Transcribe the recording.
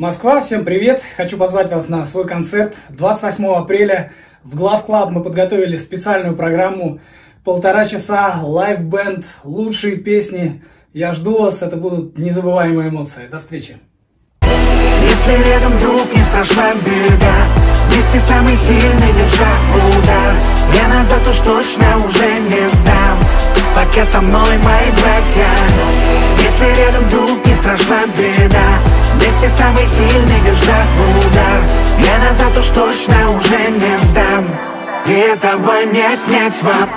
Москва, всем привет! Хочу позвать вас на свой концерт 28 апреля в Глав Club. Мы подготовили специальную программу полтора часа, live band, лучшие песни. Я жду вас, это будут незабываемые эмоции. До встречи! Если рядом друг, не страшна беда Вместе самый сильный, держа удар Я назад уж точно уже не сдам Пока со мной мои братья Если рядом друг, не страшна беда Вместе самый сильный, держа удар Я назад уж точно уже не сдам. И этого не отнять вам